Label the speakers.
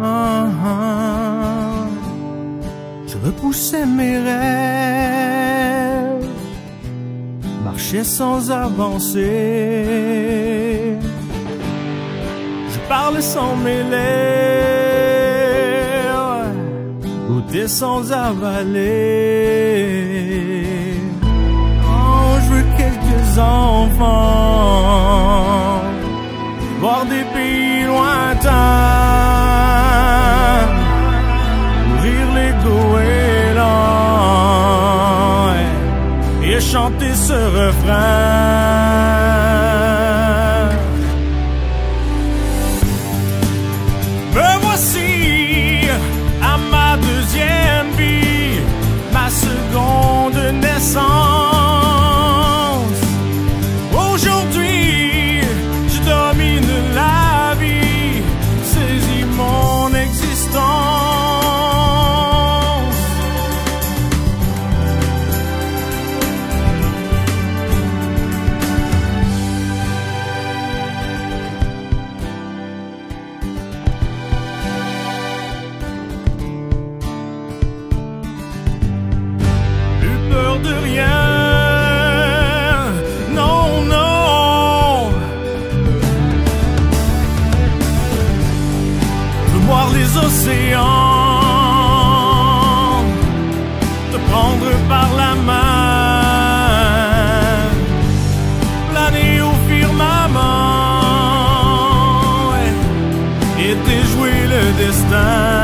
Speaker 1: Uh-huh. Je repoussais mes rêves, marchais sans avancer. Je parlais sans mêler, goûtais sans avaler. Oh, je veux quelques enfants, voir des pays chanter ce refrain. de rien. Non, non. De boire les océans, te prendre par la main, planer au firmament et déjouer le destin.